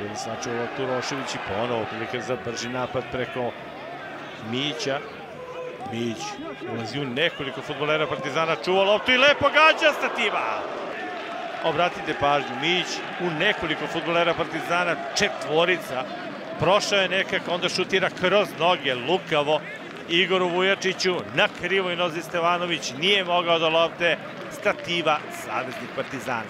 Bili znači ovo Turošević i ponovo prilike za brži napad preko Mića. Mić ulazi u nekoliko futbolera Partizana, čuva loptu i lepo gađa stativa. Obratite pažnju, Mić u nekoliko futbolera Partizana, četvorica. Prošao je nekako, onda šutira kroz noge, lukavo. Igoru Vujačiću na krivoj nozi Stevanović nije mogao do lopte stativa saveznik Partizana.